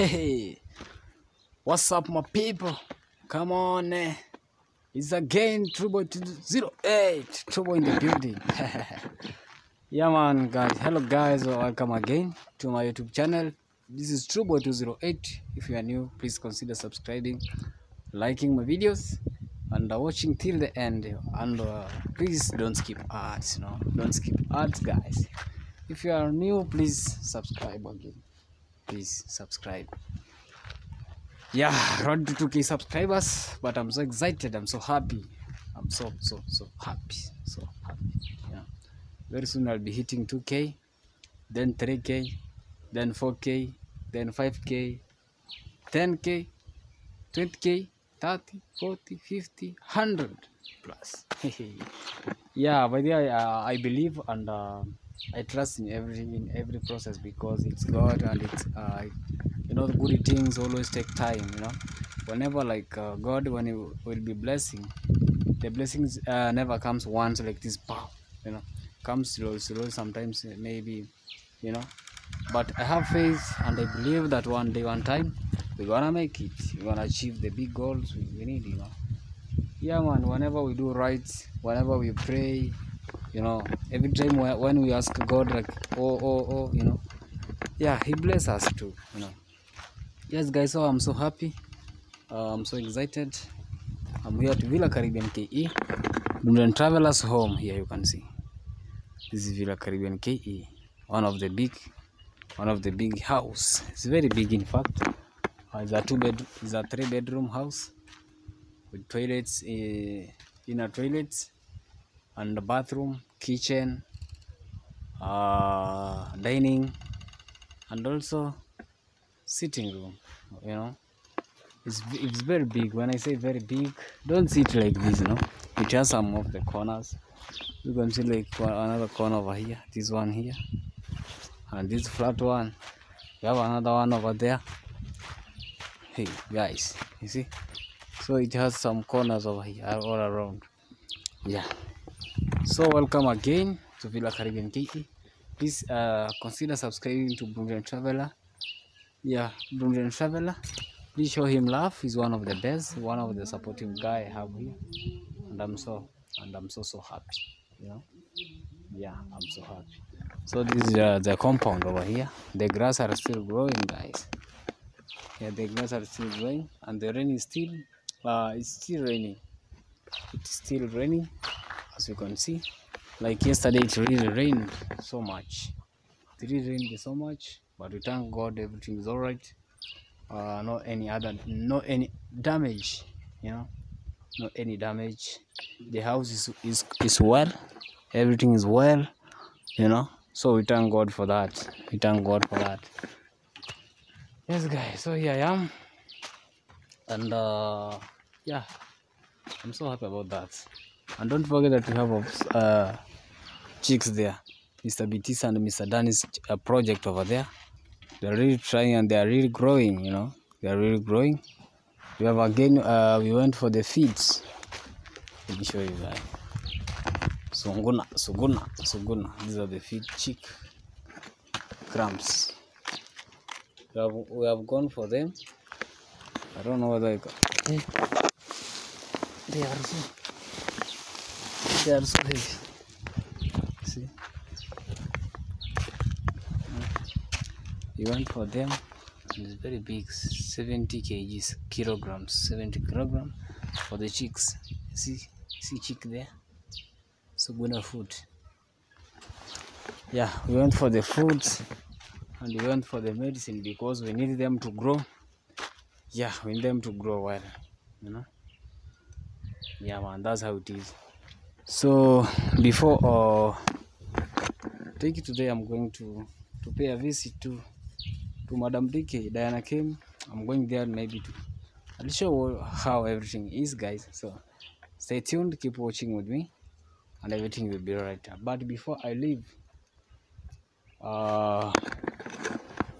Hey, what's up, my people? Come on, eh. it's again TrueBoy 08 TrueBoy in the building. yeah, man, guys. Hello, guys. Welcome again to my YouTube channel. This is TrueBoy 208. If you are new, please consider subscribing, liking my videos, and uh, watching till the end. And uh, please don't skip ads. You know, don't skip ads, guys. If you are new, please subscribe again. Please subscribe. Yeah, road to 2k subscribers, but I'm so excited. I'm so happy. I'm so so so happy. So happy. Yeah. Very soon I'll be hitting 2k, then 3k, then 4k, then 5k, 10k, 20k, 30, 40, 50, 100 plus. yeah, but yeah, uh, I believe and uh, I trust in everything in every process because it's God and it's uh, you know the good things always take time. You know, whenever like uh, God when He will be blessing, the blessings uh, never comes once like this. Pow, you know, comes slow, slow. Sometimes maybe, you know, but I have faith and I believe that one day, one time, we're gonna make it. We're gonna achieve the big goals we need. You know, yeah, man. Whenever we do right, whenever we pray, you know, every time whe- when we ask God, like, oh, oh, oh, you know, yeah, He bless us too. You know, yes, guys. So I'm so happy. Uh, I'm so excited. I'm here at Villa Caribbean KE. Burundian Travelers Home. Here you can see. This is Villa Caribbean KE, one of the big, one of the big house. It's very big, in fact. Uh, it's a two bed, it's a three bedroom house with toilets, uh, inner toilets, and the bathroom, kitchen, uh, dining, and also sitting room. You know, it's it's very big. When I say very big, don't sit like this. You know, it has some of the corners. You can see like another corner over here. This one here, and this flat one. We have another one over there. Hey guys, you see? So it has some corners over here all around. Yeah. So welcome again to Villa Caribbean KE. Please uh, consider subscribing to Burundian Traveler. Yeah, Burundian Traveler. Please show him love. He's one of the best, one of the supportive guy I have here, and I'm so and I'm so so happy. You know. Yeah, I'm so happy. So this is uh, the compound over here. The grass are still growing, guys. Yeah, the grass are still growing, and the rain is still uh, it's still raining. It's still raining, as you can see. Like yesterday, it really rained so much. It really rained so much, but we thank God everything is alright. Uh, not any other, not any damage. You know, not any damage. The house is is is well. Everything is well. You know, so we thank God for that. We thank God for that. Yes, guys. So here I am, and uh, yeah, I'm so happy about that. And don't forget that we have uh, chicks there, Mr. BT's and Mr. Danny's uh, project over there. They're really trying and they're really growing. You know, they're really growing. We have again. Uh, we went for the feeds. Let me show you guys. Sunguna, Suguna, Suguna. These are the feed chick crumbs. We have, we have gone for them. I don't know whether I got. Hey, they are so. They are so heavy. See? We went for them. It's very big, 70 kgs, kilograms, 70 kilograms for the chicks. See, see chick there. Suguna food. Yeah, we went for the food and we went for the medicine because we need them to grow. Yeah, we need them to grow well, you know. Yeah, man, that's how it is. So before uh, take it today, I'm going to to pay a visit to to Madam DK. Diana Kemi. I'm going there maybe to. I'll show how everything is, guys. So stay tuned, keep watching with me, and everything will be alright. But before I leave, uh,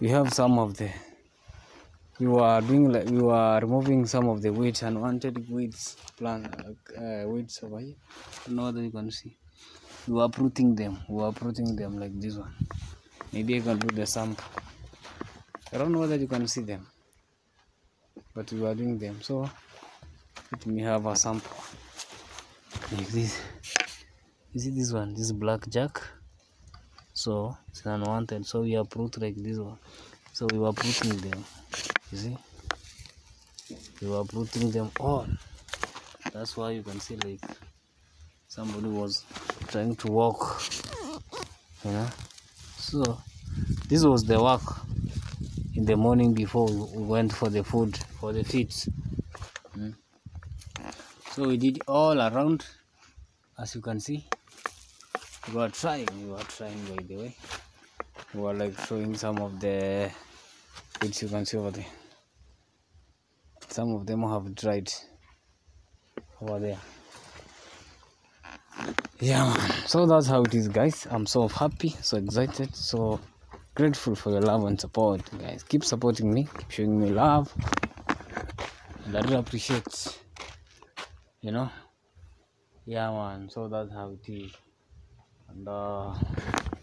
we have some of the we are doing like we were removing some of the weeds unwanted weeds plant uh, weeds over here I don't know whether you can see we are uprooting them we are uprooting them like this one maybe I can do the sample I don't know whether you can see them, but we are doing them. So let me have a sample like this. You see this one? This is blackjack. So it's unwanted. So we uproot like this one. So we were uprooting them. You see? We were uprooting them all. That's why you can see like somebody was trying to walk. You know? So this was the work in the morning before we went for the food for the feeds. Mm. So we did all around as you can see. We were trying, we were trying by the way. We were like showing some of the feeds you can see over there. Some of them have dried over there. Yeah, man. So that's how it is, guys. I'm so happy, so excited, so grateful for your love and support, guys. Keep supporting me, keep showing me love, and I really appreciate. You know, yeah, man. So that's how it is. And uh,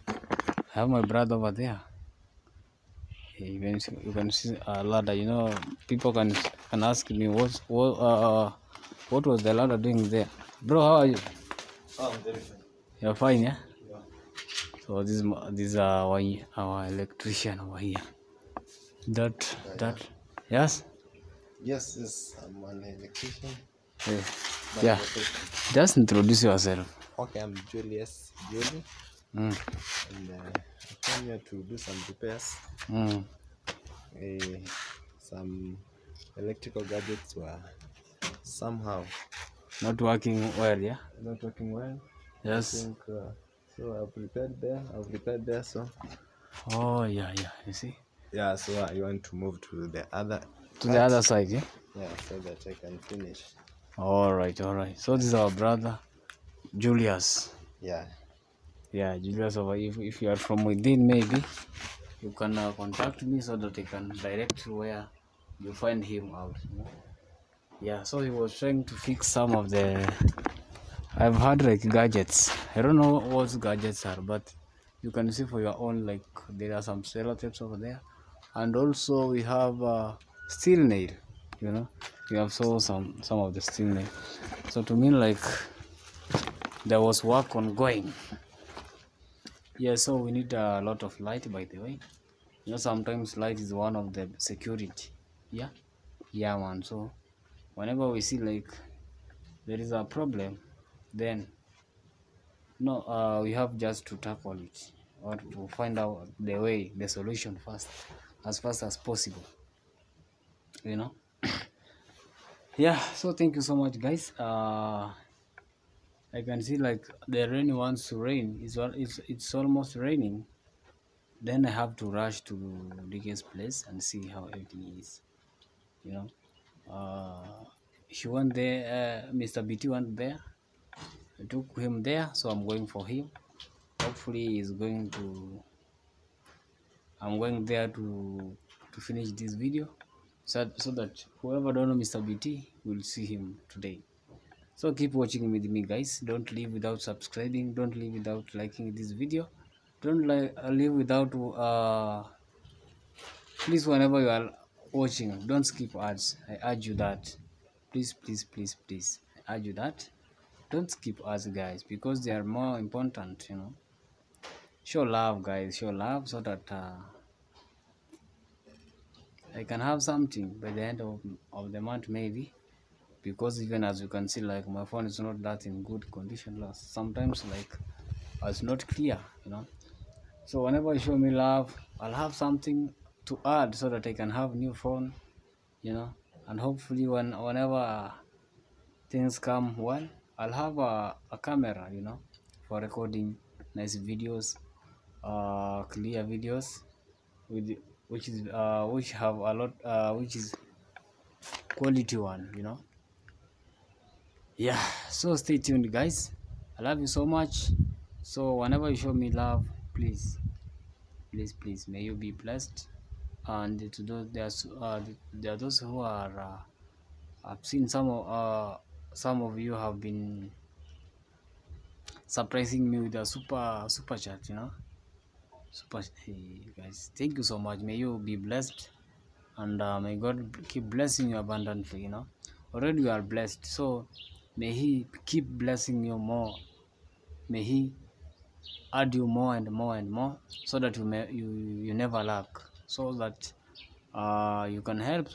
I have my brother over there. You can see, you can see a ladder. You know, people can can ask me what what uh what was the ladder doing there, bro? How are you? Oh, I'm very fine. You're fine, yeah. Yeah. So this is this is our our electrician over here. That that yes Yes, yes, I'm an electrician. yeah. Yeah. Just introduce yourself. Okay, I'm Julius Julie, Mm. and uh, came here to do some repairs. Mm. Uh, some electrical gadgets were somehow Not working well, yeah. not working well. I Yes. think uh, so. I've prepared there. I've prepared there. So Oh yeah, yeah. You see yeah, so I want to move to the other to the other side, yeah. yeah, so that I can finish. All right, all right. So this is our brother Julius. Yeah, Yeah, Julius. Over. If if you are from within, maybe you can uh, contact me so that I can direct where you find him out. Yeah. So he was trying to fix some of the. I've had like gadgets. I don't know what gadgets are, but you can see for your own. Like there are some sellotapes over there, and also we have uh, steel nail. You know, we have saw some some of the steel nail. So to me, like there was work ongoing. Yeah, so we need a lot of light, by the way. You know, sometimes light is one of the security. Yeah, yeah, man. So whenever we see like there is a problem, then no, uh, we have just to tackle it or to find out the way, the solution first, as fast as possible. You know. yeah. So thank you so much, guys. Uh, I can see like the rain wants to rain. It's it's it's almost raining. Then I have to rush to DK's place and see how everything is. You know, uh, went there. Uh, Mr. BT went there. I took him there, so I'm going for him. Hopefully, he's going to. I'm going there to to finish this video, so so that whoever don't know Mr. BT will see him today. So keep watching with me, guys. Don't leave without subscribing. Don't leave without liking this video. Don't like uh, leave without. Uh, please, whenever you are watching, don't skip ads. I urge you that. Please, please, please, please. I urge you that. Don't skip ads, guys, because they are more important. You know. Show love, guys. Show love so that uh, I can have something by the end of, of the month, maybe because even as you can see like my phone is not that in good condition. Sometimes like it's not clear you know. So whenever you show me love i'll have something to add so that i can have new phone you know. And hopefully when whenever things come well i'll have a, a camera you know for recording nice videos uh clear videos with which is uh which have a lot uh which is quality one you know yeah so stay tuned guys. I love you so much. So whenever you show me love please please please may you be blessed. And to those there's uh there are those who are uh, i've seen some of uh some of you have been surprising me with a super super chat you know? Super hey, guys thank you so much. May you be blessed. And uh, may god keep blessing you abundantly you know? Already you are blessed. So may he keep blessing you more. May he add you more and more and more so that you may you you never lack so that uh, you can help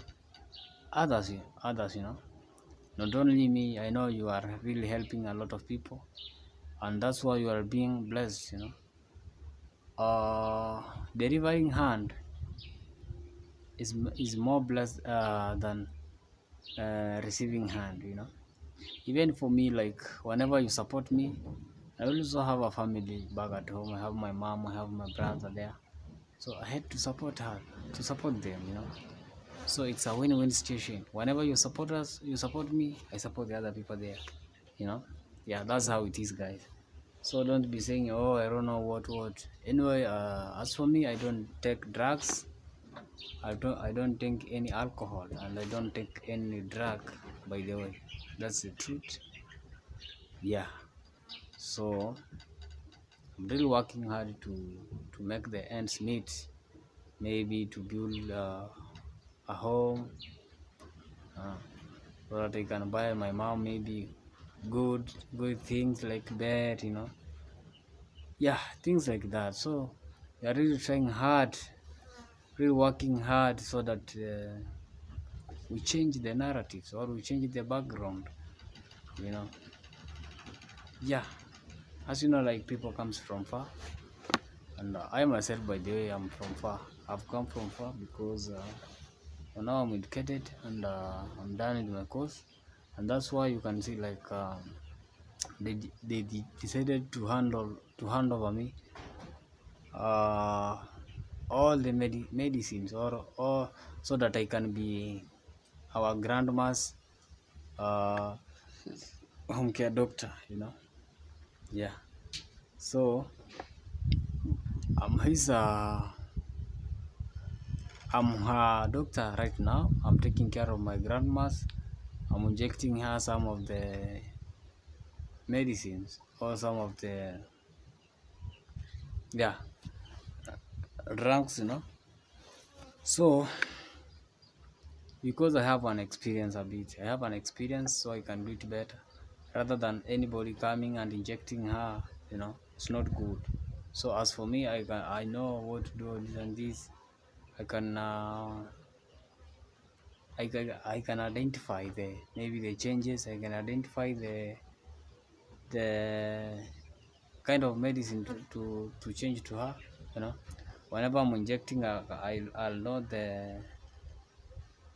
others others you know. Not only me i know you are really helping a lot of people and that's why you are being blessed you know. Uh delivering hand is is more blessed uh, than uh, receiving hand you know even for me like whenever you support me i also have a family back at home. I have my mom i have my brother there. So i had to support her to support them you know. So it's a win-win situation. Whenever you support us you support me i support the other people there you know. Yeah that's how it is guys. So don't be saying oh i don't know what what. Anyway uh, as for me i don't take drugs. I don't i don't take any alcohol and i don't take any drug by the way. That's the truth. Yeah. So i'm really working hard to to make the ends meet. Maybe to build uh, a home uh, so that i can buy my mom maybe good good things like that you know. Yeah things like that. So we are really trying hard really working hard so that uh, we change the narratives or we change the background you know. Yeah as you know like people comes from far. And uh, i myself by the way i'm from far. I've come from far because uh, now i'm educated and uh, i'm done with my course. And that's why you can see like um, they they decided to handle to hand over me uh, all the medi- medicines or or so that I can be our grandma's uh, home care doctor you know. Yeah. So I'm his uh, I'm her doctor right now. I'm taking care of my grandma's. I'm injecting her some of the medicines or some of the yeah drugs you know. So because i have an experience a bit. I have an experience so i can do it better rather than anybody coming and injecting her you know it's not good. So as for me i can i know what to do this and this. I can uh, I can, I can identify the maybe the changes i can identify the the kind of medicine to, to, to change to her you know. Whenever i'm injecting I, I, i'll know the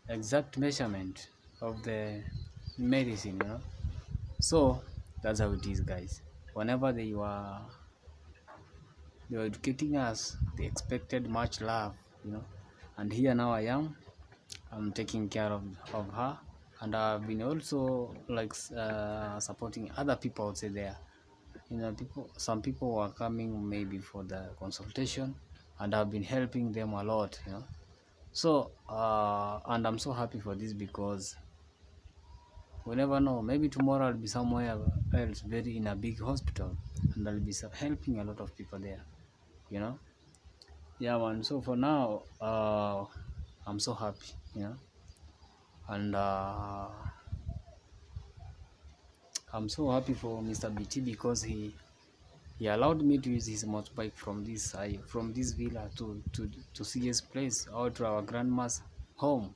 exact measurement of the medicine you know? So that's how it is guys. Whenever they were they were educating us they expected much love you know? And here now i am i'm taking care of, of her. And i've been also like uh, supporting other people outside there. You know people some people were coming maybe for the consultation and i've been helping them a lot you know so uh and i'm so happy for this because we never know. Maybe tomorrow i'll be somewhere else very in a big hospital and i'll be helping a lot of people there you know? Yeah man. So for now uh i'm so happy you know? And uh i'm so happy for mr bt because he he allowed me to use his motorbike from this I, from this villa to to to CS place or to our grandma's home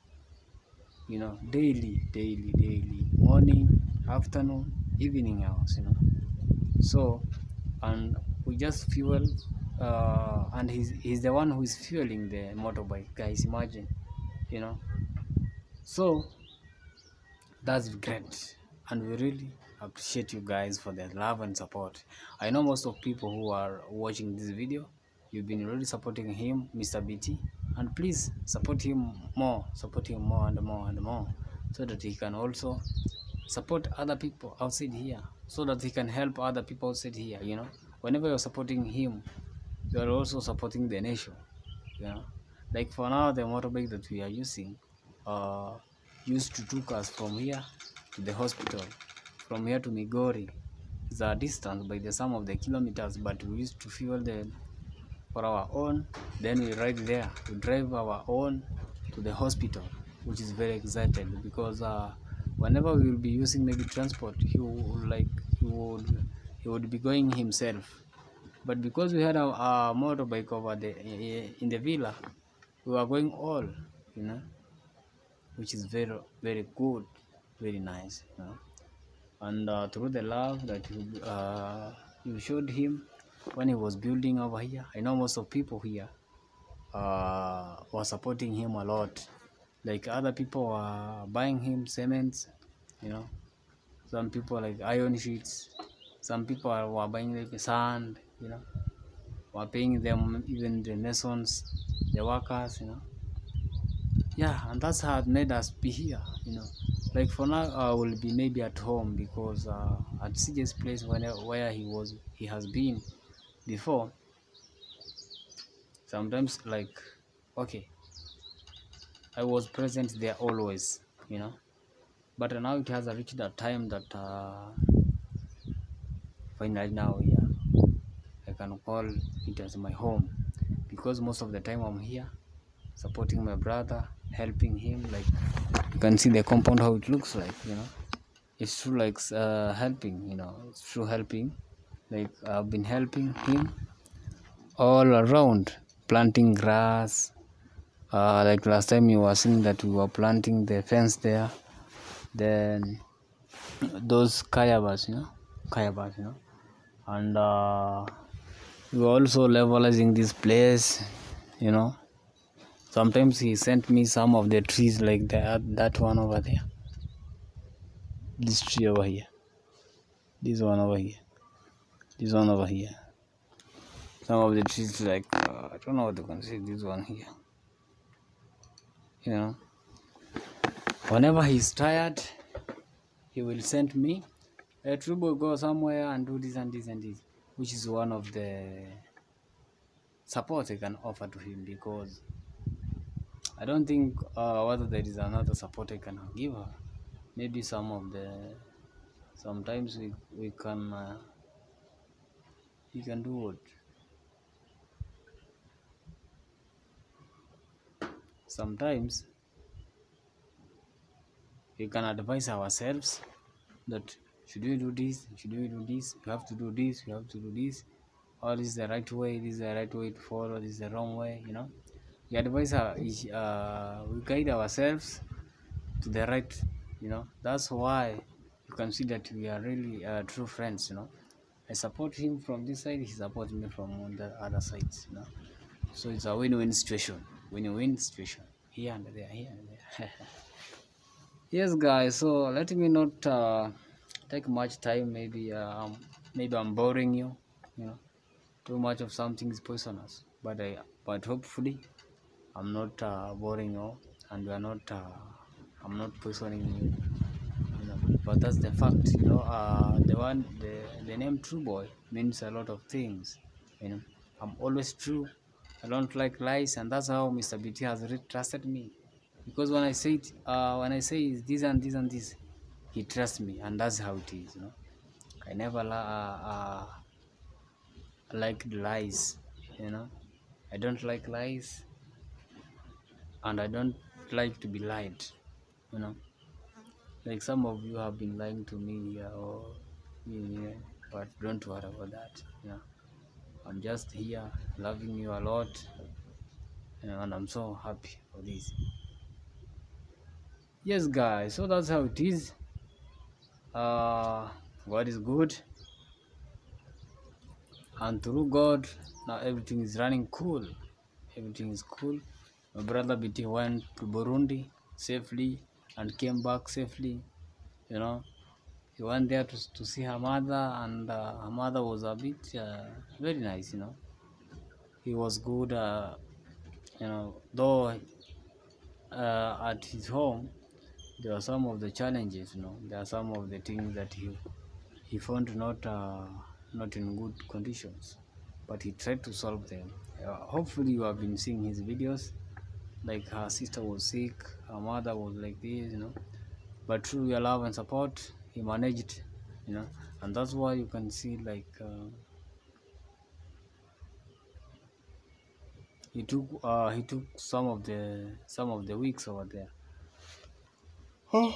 you know daily daily daily morning afternoon evening hours you know. So and we just fuel uh, and he's he's the one who is fueling the motorbike guys imagine you know. So that's great and we really appreciate you guys for the love and support. I know most of people who are watching this video you've been really supporting him mr bt and please support him more support him more and more and more so that he can also support other people outside here so that he can help other people outside here you know. Whenever you're supporting him you are also supporting the nation you know. Like for now the motorbike that we are using uh used to took us from here to the hospital from here to migori is a distance by the sum of the kilometers but we used to fuel the for our own. Then we ride there. We drive our own to the hospital which is very excited because uh, whenever we will be using maybe transport he would like he would he would be going himself. But because we had a motorbike over the in the villa we were going all you know which is very very good very nice you know and uh, through the love that you uh, you showed him when he was building over here i know most of people here uh, were supporting him a lot. Like other people were buying him cements you know. Some people like iron sheets. Some people were buying like sand you know. Were paying them even the masons the workers you know. Yeah and that's how it made us be here you know like for now i will be maybe at home because uh, at cj's place when, where he was he has been before. Sometimes like okay i was present there always you know? But now it has reached a time that uh, finally now yeah i can call it as my home. Because most of the time i'm here supporting my brother helping him like can see the compound how it looks like you know. It's true like uh, helping you know. It's true helping. Like i've been helping him all around planting grass. Uh, like last time you were seeing that we were planting the fence there. Then those kayabas you know kayabas you know. And uh, we were also levelizing this place you know sometimes he sent me some of the trees like that that one over there. This tree over here. This one over here. This one over here. Some of the trees like uh, i don't know what you can say this one here. You know? Whenever he's tired he will send me a trouble go somewhere and do this and this and this which is one of the support i can offer to him because i don't think uh, whether there is another support i can give her. Maybe some of the sometimes we, we can uh, we can do what? Sometimes we can advise ourselves that should we do this should we do this you have to do this you have to do this. Or is the right way this is the right way to follow this is the wrong way you know we advise our, each- uh, we guide ourselves to the right you know. That's why you can see that we are really uh, true friends you know. I support him from this side he supports me from the other sides you know. So it's a win-win situation win-win situation. Here and there here and there. Yes guys so let me not uh, take much time. Maybe um, maybe i'm boring you you know. Too much of something is poisonous but i but hopefully i'm not uh, boring you and we are not uh, i'm not poisoning you. You know but that's the fact you know. Uh the one the the name true boy means a lot of things you know. I'm always true. I don't like lies and that's how mr bt has really trusted me. Because when i say it uh when i say this and this and this he trusts me and that's how it is you know. I never uh, uh, like lies you know. I don't like lies and i don't like to be lied you know? Like some of you have been lying to me uh, or yeah, but don't worry about that know i'm just here loving you a lot and i'm so happy for this. Yes guys so that's how it is. Uh god is good. And through god now everything is running cool. Everything is cool my brother bt went to burundi safely and came back safely you know. He went there to, to see her mother and uh, her mother was a bit uh, very nice you know. He was good uh, you know though uh, at his home there are some of the challenges you know. There are some of the things that he he found not uh, not in good conditions but he tried to solve them. Uh, hopefully you have been seeing his videos like her sister was sick her mother was like this you know. But through your love and support he managed you know. And that's why you can see like uh, he took uh he took some of the some of the weeks over there.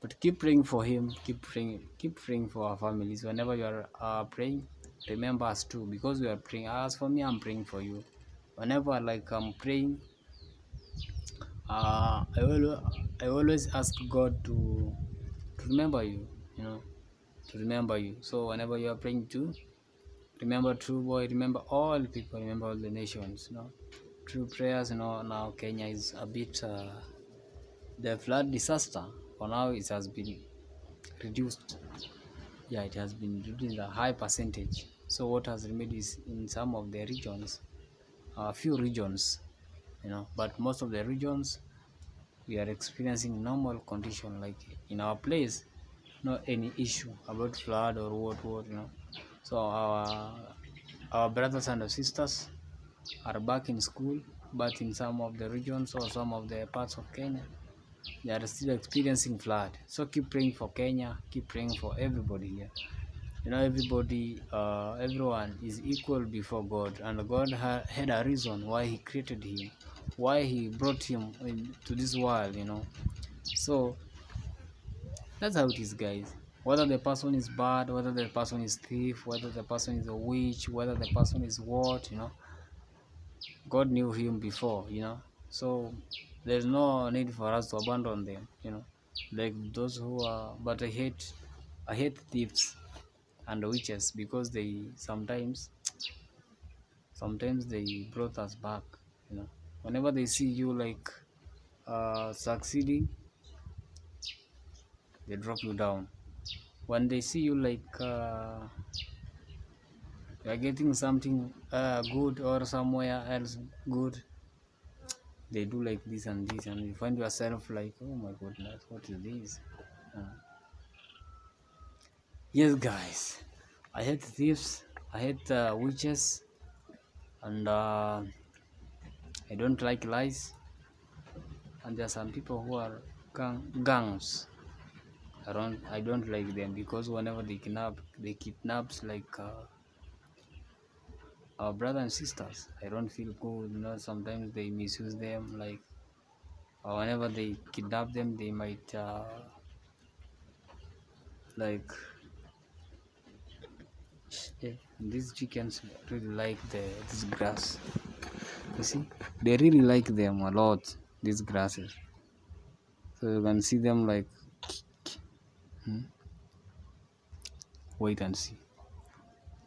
But keep praying for him keep praying keep praying for our families. Whenever you are uh, praying remember us too. Because we are praying as for me i'm praying for you whenever like i'm praying uh i always i always ask god to to remember you you know to remember you. So whenever you are praying to remember true boy remember all people remember all the nations you know. True prayers you know now kenya is a bit uh, the flood disaster for now it has been reduced. Yeah it has been reduced in a high percentage. So what has remained is in some of the regions a few regions you know but most of the regions we are experiencing normal condition. Like in our place not any issue about flood or what what you know. So our our brothers and sisters are back in school but in some of the regions or some of the parts of kenya they are still experiencing flood. So keep praying for kenya keep praying for everybody here you know everybody uh, everyone is equal before god and god ha- had a reason why he created him why he brought him into this world you know. So that's how it is guys. Whether the person is bad whether the person is thief whether the person is a witch whether the person is what you know god knew him before you know. So there's no need for us to abandon them you know. Like those who are but i hate i hate thieves and witches because they sometimes sometimes they brought us back you know. Whenever they see you like uh succeeding they drop you down. When they see you like uh, you're getting something uh, good or somewhere else good they do like this and this and you find yourself like oh my goodness what is this? Uh, yes guys i hate thieves i hate uh, witches and uh, i don't like lies and there are some people who are gang- gangs I don't I don't like them because whenever they kidnap they kidnaps like uh, our brothers and sisters. I don't feel good. You know, sometimes they misuse them. Like whenever they kidnap them, they might uh, like eh, these chickens really like the this grass. You see, they really like them a lot. These grasses. So you can see them like Hmm? Wait and see.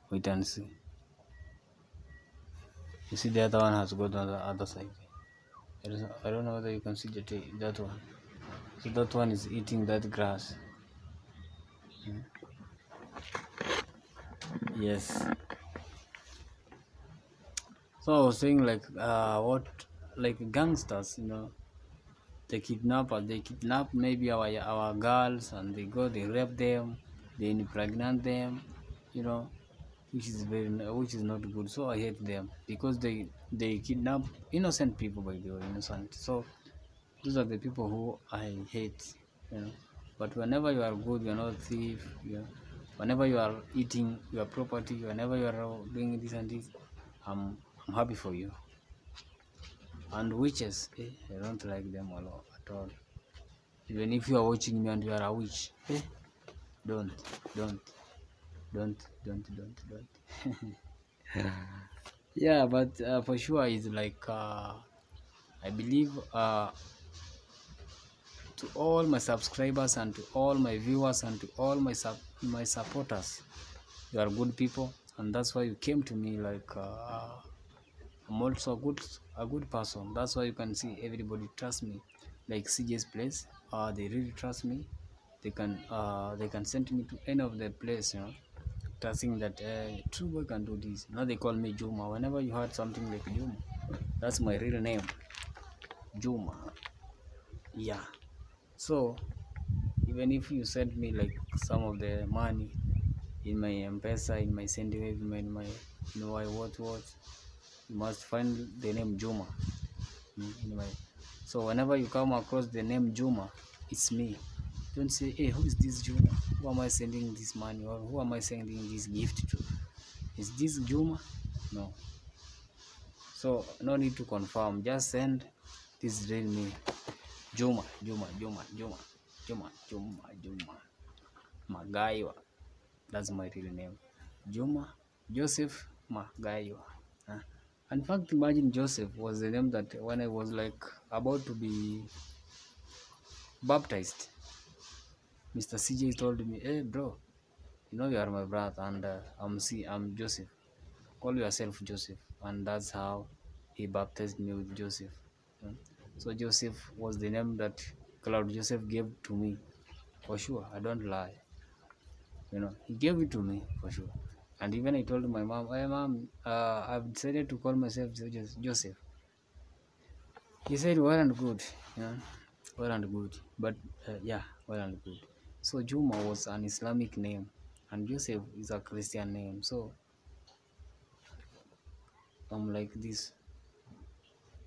Wait and see. You see the other one has got on the other side. I don't, I don't know whether you can see that, that one. So that one is eating that grass. Hmm? Yes. So I was saying like uh what like gangsters, you know, they kidnap they kidnap maybe our our girls and they go they rape them they impregnate them you know which is very which is not good. So i hate them because they they kidnap innocent people by the way innocent. So those are the people who i hate you know. But whenever you are good you are not thief you know, whenever you are eating your property whenever you are doing this and this i'm i'm happy for you. And witches eh, i don't like them a lot at all. Even if you are watching me and you are a witch eh, don't don't don't don't don't don't. Yeah but uh, for sure it's like uh, i believe uh, to all my subscribers and to all my viewers and to all my sub my supporters you are good people and that's why you came to me like uh, I'm also a good a good person. That's why you can see everybody trust me. Like CJ's place, uh, they really trust me. They can uh, they can send me to any of the place, you know, trusting that uh, True Boy can do this. Now they call me Juma. Whenever you heard something like Juma, that's my real name, Juma. Yeah. So even if you send me like some of the money in my M-Pesa, in my Sendwave, in my, in my you know, I what what you must find the name Juma. Mm, Anyway, so whenever you come across the name Juma, it's me. Don't say, hey, who is this Juma? Who am I sending this money or who am I sending this gift to? Is this Juma? No. So no need to confirm. Just send this real me. Juma, Juma, Juma, Juma, Juma, Juma, Juma. Magaiwa. That's my real name. Juma Joseph Magaiwa. Uh, in fact, imagine Joseph was the name that when I was like about to be baptized, Mr. CJ told me, "Hey, bro, you know you are my brother, and uh, I'm C, I'm Joseph. Call yourself Joseph." And that's how he baptized me with Joseph. Mm. So Joseph was the name that Cloud Joseph gave to me, for sure. I don't lie. You know, he gave it to me for sure. And even I told my mom, "Hey, mom, uh, I've decided to call myself Jo- Jo- Joseph." He said, "Well and good, you know, well and good." But uh, yeah, well and good. So Juma was an Islamic name, and Joseph is a Christian name. So I'm like this.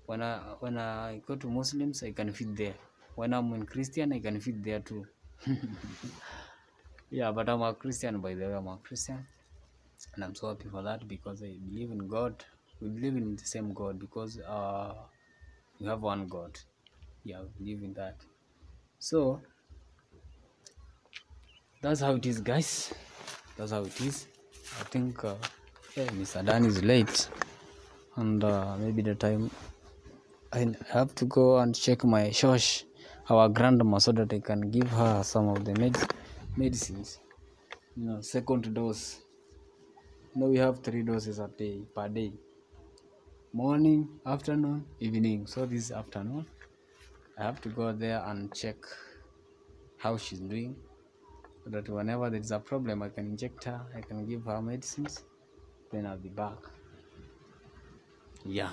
When I when I go to Muslims, I can fit there. When I'm in Christian, I can fit there too. yeah, but I'm a Christian by the way. I'm a Christian, and I'm so happy for that because I believe in God. We believe in the same God because uh, we have one God. Yeah, we believe in that. So that's how it is, guys. That's how it is. I think uh, yeah, Mr. Dan is late, and uh, maybe the time I have to go and check my shosh, our grandma, so that I can give her some of the med- medicines. You know, second dose. You know, we have three doses a day per day morning, afternoon, evening. So this afternoon, I have to go there and check how she's doing so that whenever there is a problem, I can inject her, I can give her medicines, then I'll be back. Yeah.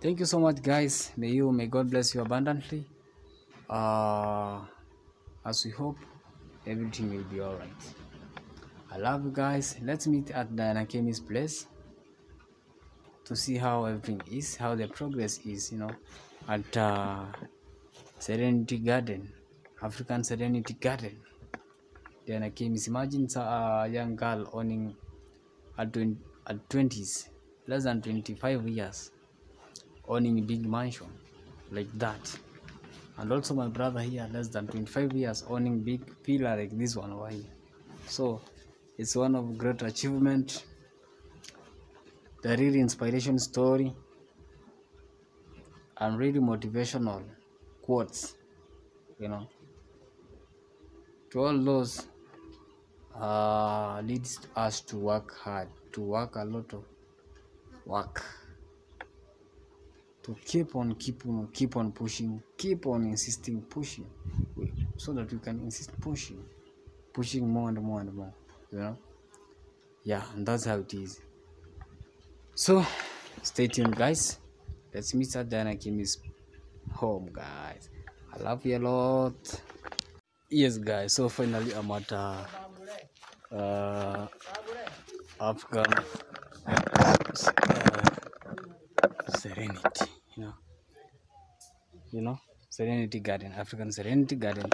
Thank you so much, guys. May you, may God bless you abundantly. Uh, as we hope everything will be all right. I love you guys. Let's meet at Diana Kemi's place to see how everything is, how the progress is, you know, at uh, Serenity Garden, African Serenity Garden. Diana Kemi's. Imagine a young girl owning at 20, at 20s, less than 25 years, owning a big mansion like that. And also my brother here, less than 25 years, owning big pillar like this one over here. So it's one of great achievement. The really inspiration story and really motivational quotes, you know. To all those uh, leads us to work hard, to work a lot of work, to keep on, keep on, keep on pushing, keep on insisting, pushing, so that you can insist pushing, pushing more and more and more, you know. Yeah, and that's how it is. So, stay tuned, guys. Let's meet at Diana Kemi's home, guys. I love you a lot. Yes, guys. So finally, I'm at uh, uh, African uh, Serenity. You know, you know, Serenity Garden, African Serenity Garden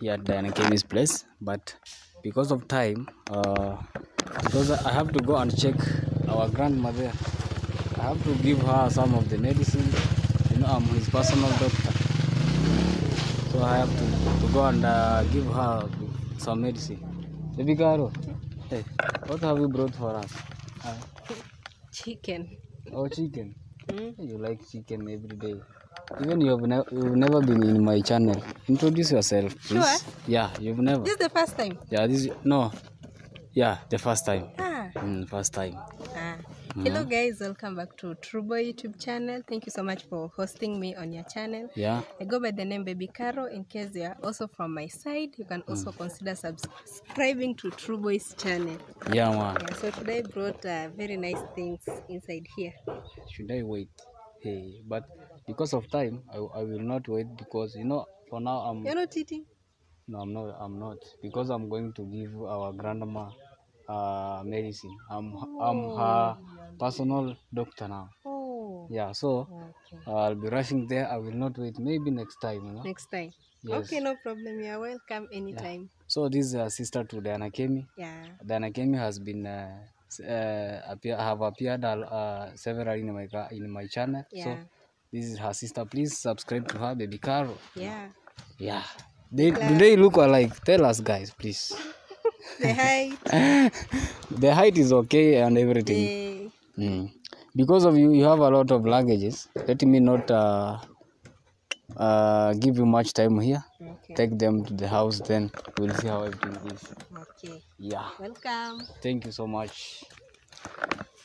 here at Diana Kemi's place. But because of time, uh, because I have to go and check our grandmother. I have to give her some of the medicine. You know, I'm his personal doctor. So I have to, to go and uh, give her some medicine. Baby Caro, hey, what have you brought for us? Uh, Chicken. oh, chicken. Mm. You like chicken every day. Even you have ne- you've never been in my channel. Introduce yourself, please. Sure. Yeah, you've never. This is the first time. Yeah, this no. Yeah, the first time. Ah. Mm, first time. ah. Hello guys, welcome back to Trueboy YouTube channel. Thank you so much for hosting me on your channel. Yeah. I go by the name Baby Caro. In case you are also from my side, you can also mm. consider subscribing to Trueboy's channel. Yeah, man. Yeah, so today I brought uh, very nice things inside here. Should I wait? Hey, but because of time, I, I will not wait because you know for now I'm You're not eating? no I'm not I'm not because I'm going to give our grandma uh medicine. I'm I'm her personal doctor now. Oh. Yeah, so Okay. I'll be rushing there. I will not wait. Maybe next time, you know. Next time. Yes. Okay, no problem. You are welcome anytime. So this is uh, sister to Diana Kemi. Yeah. Diana Kemi has been uh, uh, appear, have appeared uh, several in my in my channel. So this is her sister. Please subscribe to her, baby Caro. Yeah. Yeah. They, do they look alike? Tell us, guys, please. The height. the height is okay and everything. the Mm. Because of you, you have a lot of luggages. Let me not uh, uh, give you much time here. okay. Take them to the house, then we'll see how everything is. Okay. Yeah. Welcome. Thank you so much.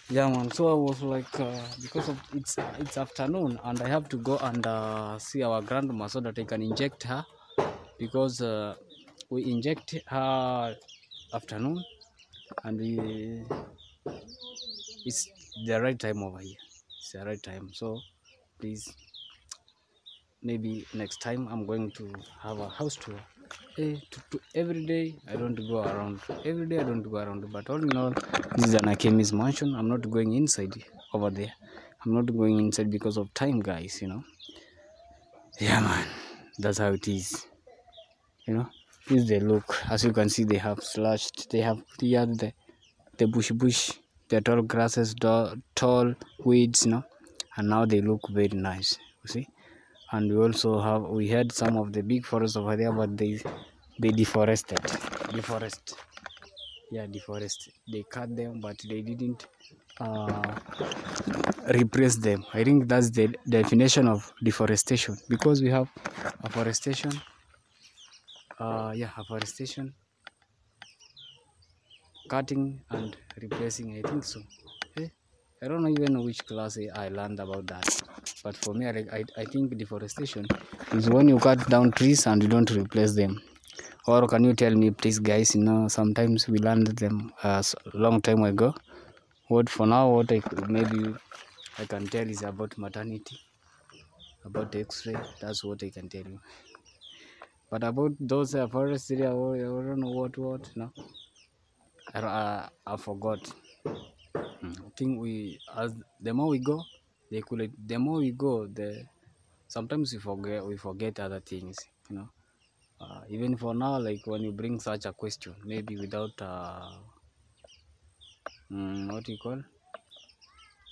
Yeah, man. So I was like, uh, because of it's it's afternoon, and I have to go and uh, see our grandma so that I can inject her, because uh, we inject her afternoon, and we it's the right time over here. It's the right time. So please, maybe next time I'm going to have a house tour. Eh, to, to, every day I don't go around. Every day I don't go around. But all in all, this is Diana Kemi's mansion. I'm not going inside over there. I'm not going inside because of time, guys. You know. Yeah, man. That's how it is. You know. This is the look. As you can see, they have slashed. They have cleared the the bush bush, the tall grasses, tall weeds. You know, and now they look very nice. You see and we also have we had some of the big forests over there but they they deforested deforest yeah deforest they cut them but they didn't uh, replace them i think that's the definition of deforestation because we have afforestation uh yeah afforestation cutting and replacing i think so. Eh, i don't know even which class i learned about that. But for me I, I, think deforestation is when you cut down trees and you don't replace them. Or can you tell me please guys you know sometimes we learned them a s- long time ago. What for now what I maybe I can tell is about maternity about x-ray. That's what I can tell you. But about those uh, forest area I don't know what what no I, don't- I, forgot. Mm, I think we as the more we go they could the more we go the sometimes we forget we forget other things you know. Uh, even for now like when you bring such a question maybe without uh, mm, what you call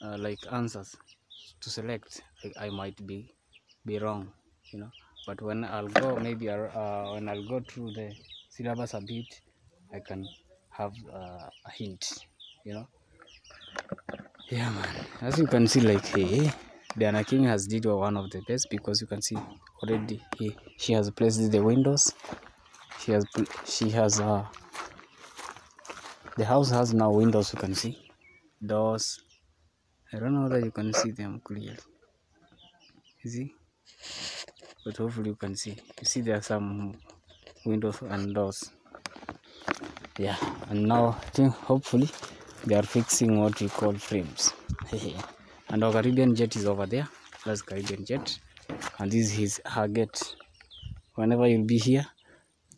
uh, like answers to select I, I might be be wrong you know. But when i'll go maybe uh, when i'll go through the syllabus a bit i can have uh, a hint you know? Yeah man. As you can see like hey Diana Kemi has did one of the best because you can see already he, she has placed the windows. She has she has uh the house has now windows you can see. Doors. I don't know whether you can see them clearly. You see? But hopefully you can see. You see there are some windows and doors yeah and now I think hopefully they are fixing what we call frames. And our Caribbean jet is over there that's Caribbean jet. And this is her gate. Whenever you'll be here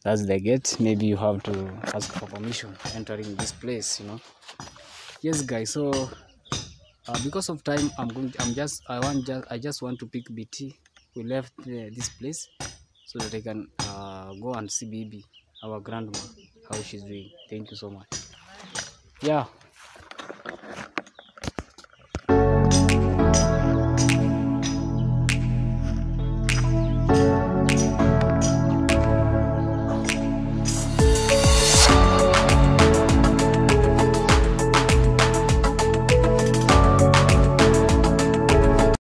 that's the gate. Maybe you have to ask for permission entering this place you know. Yes guys so uh, because of time i'm going i'm just i want just i just want to pick bt we left uh, this place so that i can uh, go and see bb our grandma how she's doing. Thank you so much. Yeah